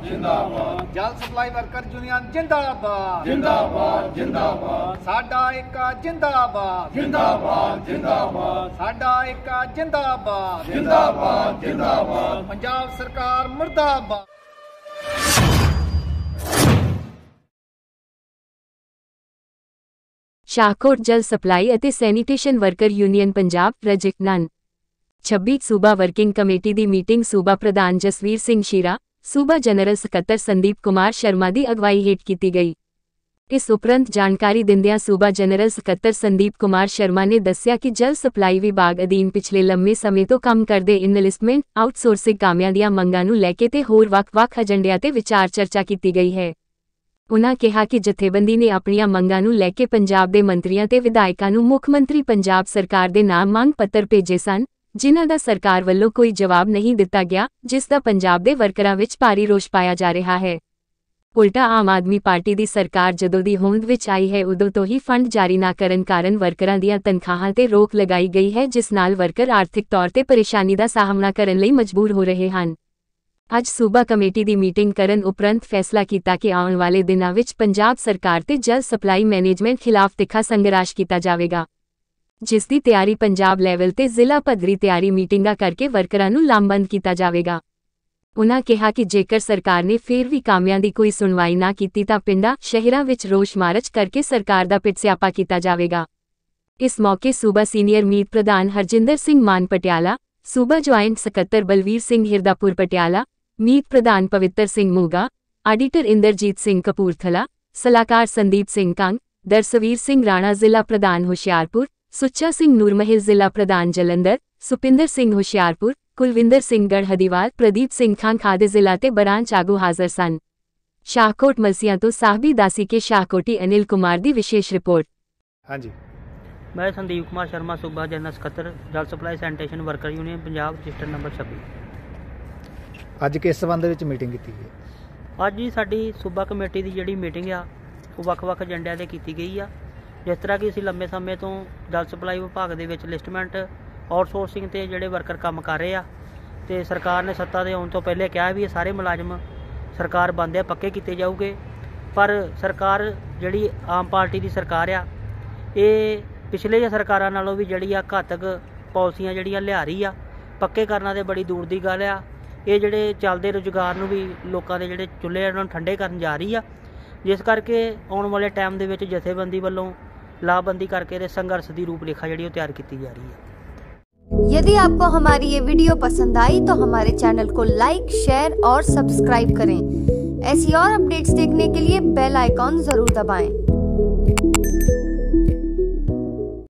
ਜਿੰਦਾਬਾਦ ਜਿੰਦਾਬਾਦ ਜਲ ਸਪਲਾਈ ਵਰਕਰ ਯੂਨੀਅਨ ਜਿੰਦਾਬਾਦ ਜਿੰਦਾਬਾਦ ਜਿੰਦਾਬਾਦ ਸਾਡਾ ਏਕਾ ਜਿੰਦਾਬਾਦ ਜਿੰਦਾਬਾਦ ਜਿੰਦਾਬਾਦ ਸਾਡਾ ਏਕਾ ਜਿੰਦਾਬਾਦ ਜਿੰਦਾਬਾਦ ਜਿੰਦਾਬਾਦ ਪੰਜਾਬ ਸਰਕਾਰ ਮੁਰਦਾਬਾਦ ਸ਼ਾਹਕੋਟ ਜਲ ਸਪਲਾਈ ਅਤੇ ਸੈਨੀਟੇਸ਼ਨ ਵਰਕਰ ਯੂਨੀਅਨ ਪੰਜਾਬ ਰਜਿਕਨਨ 26 ਸੂਬਾ ਵਰਕਿੰਗ ਕਮੇਟੀ ਦੀ ਮੀਟਿੰਗ ਸੂਬਾ ਪ੍ਰਧਾਨ ਜਸਵੀਰ ਸਿੰਘ ਸ਼ੀਰਾ ਸੂਬਾ ਜਨਰਲ ਸਕੱਤਰ ਸੰਦੀਪ ਕੁਮਾਰ ਸ਼ਰਮਾ ਦੀ ਅਗਵਾਈ ਹੇਠ ਕੀਤੀ ਗਈ। ਇਸ ਉਪਰੰਤ ਜਾਣਕਾਰੀ ਦਿੰਦਿਆਂ ਸੂਬਾ ਜਨਰਲ ਸਕੱਤਰ ਸੰਦੀਪ ਕੁਮਾਰ ਸ਼ਰਮਾ ਨੇ ਦੱਸਿਆ ਕਿ ਜਲ ਸਪਲਾਈ ਵਿਭਾਗ ਅਧੀਨ ਪਿਛਲੇ ਲੰਮੇ ਸਮੇਂ ਤੋਂ ਕੰਮ ਕਰਦੇ ਇਨਵੈਸਟਮੈਂਟ, ਆਊਟਸੋਰਸਿੰਗ ਕਾਮਿਆਂ ਦੀਆਂ ਮੰਗਾਂ ਨੂੰ ਲੈ ਕੇ ਤੇ ਹੋਰ ਵੱਖ-ਵੱਖ ਏਜੰਡਿਆਂ ਤੇ ਵਿਚਾਰ ਚਰਚਾ ਕੀਤੀ ਗਈ ਹੈ। ਉਨ੍ਹਾਂ ਕਿਹਾ ਕਿ ਜਥੇਬੰਦੀ ਨੇ ਆਪਣੀਆਂ ਮੰਗਾਂ ਨੂੰ ਲੈ ਕੇ ਪੰਜਾਬ ਦੇ ਮੰਤਰੀਆਂ ਤੇ ਵਿਧਾਇਕਾਂ ਨੂੰ ਮੁੱਖ ਮੰਤਰੀ ਪੰਜਾਬ ਸਰਕਾਰ ਦੇ ਨਾਮ ਮੰਗ ਪੱਤਰ ਭੇਜੇ ਸਨ ਜਿਨ੍ਹਾਂ ਦਾ ਸਰਕਾਰ ਵੱਲੋਂ ਕੋਈ ਜਵਾਬ ਨਹੀਂ ਦਿੱਤਾ ਗਿਆ, ਜਿਸ ਦਾ ਪੰਜਾਬ ਦੇ ਵਰਕਰਾਂ ਵਿੱਚ ਭਾਰੀ ਰੋਸ਼ ਪਾਇਆ ਜਾ ਰਿਹਾ ਹੈ। ਉਲਟਾ ਆਮ ਆਦਮੀ ਪਾਰਟੀ ਦੀ ਸਰਕਾਰ ਜਦੋਂ ਦੀ ਹੋਂਦ ਵਿੱਚ ਆਈ ਹੈ ਉਦੋਂ ਤੋਂ ਹੀ ਫੰਡ ਜਾਰੀ ਨਾ ਕਰਨ ਕਾਰਨ ਵਰਕਰਾਂ ਦੀਆਂ ਤਨਖਾਹਾਂ ਤੇ ਰੋਕ ਲਗਾਈ ਗਈ ਹੈ, ਜਿਸ ਨਾਲ ਵਰਕਰ ਆਰਥਿਕ ਤੌਰ ਤੇ ਪਰੇਸ਼ਾਨੀ ਦਾ ਸਾਹਮਣਾ ਕਰਨ ਲਈ ਮਜਬੂਰ ਹੋ ਰਹੇ ਹਨ। ਅੱਜ ਸੂਬਾ ਕਮੇਟੀ ਦੀ ਮੀਟਿੰਗ ਕਰਨ ਉਪਰੰਤ ਫੈਸਲਾ ਕੀਤਾ ਕਿ ਆਉਣ ਵਾਲੇ ਦਿਨਾਂ ਵਿੱਚ ਪੰਜਾਬ ਸਰਕਾਰ ਤੇ ਜਲ ਸਪਲਾਈ ਮੈਨੇਜਮੈਂਟ ਖਿਲਾਫ ਤਿੱਖਾ ਸੰਘਰਸ਼ ਕੀਤਾ ਜਾਵੇਗਾ। ਜਿਸ ਦੀ ਤਿਆਰੀ ਪੰਜਾਬ ਲੈਵਲ ਤੇ ਜ਼ਿਲ੍ਹਾ ਪੱਧਰੀ ਤਿਆਰੀ ਮੀਟਿੰਗਾਂ ਕਰਕੇ ਵਰਕਰਾਂ ਨੂੰ ਲਾਮਬੰਦ ਕੀਤਾ ਜਾਵੇਗਾ। ਉਨ੍ਹਾਂ ਕਿਹਾ ਕਿ ਜੇਕਰ ਸਰਕਾਰ ਨੇ ਫੇਰ ਵੀ ਕਾਮਿਆਂ ਦੀ ਕੋਈ ਸੁਣਵਾਈ ਨਾ ਕੀਤੀ ਤਾਂ ਪਿੰਡਾਂ, ਸ਼ਹਿਰਾਂ ਵਿੱਚ ਰੋਸ਼ ਮਾਰਚ ਕਰਕੇ ਸਰਕਾਰ ਦਾ ਪਿੱਟ ਸਿਆਪਾ ਕੀਤਾ ਜਾਵੇਗਾ। ਇਸ ਮੌਕੇ ਸੂਬਾ ਸੀਨੀਅਰ ਮੀਤ ਪ੍ਰਧਾਨ ਹਰਜਿੰਦਰ ਸਿੰਘ ਮਾਨ ਪਟਿਆਲਾ, ਸੂਬਾ ਜੁਆਇੰਟ ਸਕੱਤਰ ਬਲਵੀਰ ਸਿੰਘ ਹਿਰਦਾਪੁਰ ਪਟਿਆਲਾ, ਮੀਤ ਪ੍ਰਧਾਨ ਪਵਿੱਤਰ ਸਿੰਘ ਮੋਗਾ, ਆਡੀਟਰ ਇੰਦਰਜੀਤ ਸਿੰਘ ਕਪੂਰਥਲਾ, ਸਲਾਹਕਾਰ ਸੰਦੀਪ ਸਿੰਘ ਕੰਗ, ਦਰਸਵੀਰ ਸਿੰਘ ਰਾਣਾ ਜ਼ਿਲ੍ਹਾ ਪ੍ਰਧਾਨ ਹੁਸ਼ਿਆਰਪੁਰ ਸੁੱਚਾ ਸਿੰਘ ਨੂਰਮਹਿਲ ਜ਼ਿਲ੍ਹਾ ਪ੍ਰਧਾਨ ਜਲੰਧਰ ਸੁਪਿੰਦਰ ਸਿੰਘ ਹੁਸ਼ਿਆਰਪੁਰ ਕੁਲਵਿੰਦਰ ਸਿੰਘ ਗੜ ਹਦੀਵਾਲ ਪ੍ਰਦੀਪ ਸਿੰਘ ਖਾਨ ਖਾਦੇ ਜ਼ਿਲ੍ਹਾ ਤੇ ਬਰਾਂਚ ਆਗੂ ਹਾਜ਼ਰ ਸਨ। ਸ਼ਾਹਕੋਟ ਮਲਸੀਆਂ ਤੋਂ ਸਾਹਬੀ ਦਾਸੀ ਕੇ ਸ਼ਾਹਕੋਟੀ ਅਨਿਲ ਕੁਮਾਰ ਦੀ ਵਿਸ਼ੇਸ਼ ਰਿਪੋਰਟ। ਹਾਂਜੀ। ਮੈਂ ਸੰਦੀਪ ਕੁਮਾਰ ਸ਼ਰਮਾ ਸੂਬਾ ਜਨਰਲ ਸਕੱਤਰ ਜਲ supply sanitation worker union Punjab register number 26 ਅੱਜ ਕਿਸ ਸੰਬੰਧ ਵਿੱਚ ਮੀਟਿੰਗ ਕੀਤੀ ਗਈ? ਅੱਜ ਹੀ ਸਾਡੀ ਸੂਬਾ ਕਮੇਟੀ ਦੀ ਜਿਹੜੀ ਮੀਟਿੰਗ ਆ ਉਹ ਵੱਖ-ਵੱਖ ਏਜੰਡਿਆਂ ਤੇ ਕੀਤੀ ਗਈ ਆ। ਜਿਸ ਤਰ੍ਹਾਂ ਕਿ ਅਸੀਂ ਲੰਮੇ ਸਮੇਂ ਤੋਂ ਜਲ ਸਪਲਾਈ ਵਿਭਾਗ ਦੇ ਵਿੱਚ ਲਿਸਟਮੈਂਟ ਆਊਟਸੋਰਸਿੰਗ ਤੇ ਜਿਹੜੇ ਵਰਕਰ ਕੰਮ ਕਰ ਰਹੇ ਆ, ਤੇ ਸਰਕਾਰ ਨੇ ਸੱਤਾ ਦੇ ਆਉਣ ਤੋਂ ਪਹਿਲੇ ਕਿਹਾ ਵੀ ਇਹ ਸਾਰੇ ਮੁਲਾਜ਼ਮ ਸਰਕਾਰ ਬੰਦ ਆ ਪੱਕੇ ਕੀਤੇ ਜਾਊਗੇ। ਪਰ ਸਰਕਾਰ ਜਿਹੜੀ ਆਮ ਪਾਰਟੀ ਦੀ ਸਰਕਾਰ ਆ, ਇਹ ਪਿਛਲੇ ਸਰਕਾਰਾਂ ਨਾਲੋਂ ਵੀ ਜਿਹੜੀ ਆ ਘਾਤਕ ਪਾਲਿਸੀਆਂ ਜਿਹੜੀਆਂ ਲਿਆ ਰਹੀ ਆ, ਪੱਕੇ ਕਰਨਾ ਤੇ ਬੜੀ ਦੂਰ ਦੀ ਗੱਲ ਆ। ਇਹ ਜਿਹੜੇ ਚੱਲਦੇ ਰੁਜ਼ਗਾਰ ਨੂੰ ਵੀ ਲੋਕਾਂ ਦੇ ਜਿਹੜੇ ਚੁੱਲ੍ਹੇ ਆ, ਉਹਨਾਂ ਨੂੰ ਠੰਡੇ ਕਰਨ ਜਾ ਰਹੀ ਆ। ਜਿਸ ਕਰਕੇ ਆਉਣ ਵਾਲੇ ਟਾਈਮ ਦੇ ਵਿੱਚ ਜਥੇਬੰਦੀ ਵੱਲੋਂ ਲਾਬੰਦੀ ਕਰਕੇ ਤੇ ਸੰਘਰਸ਼ ਦੀ ਰੂਪਰੇਖਾ ਜਿਹੜੀ ਉਹ ਤਿਆਰ ਕੀਤੀ ਜਾ ਰਹੀ ਹੈ यदि आपको हमारी ये वीडियो पसंद आई तो हमारे चैनल को लाइक शेयर और सब्सक्राइब करें ऐसी और अपडेट्स देखने के लिए बेल आइकॉन जरूर दबाएं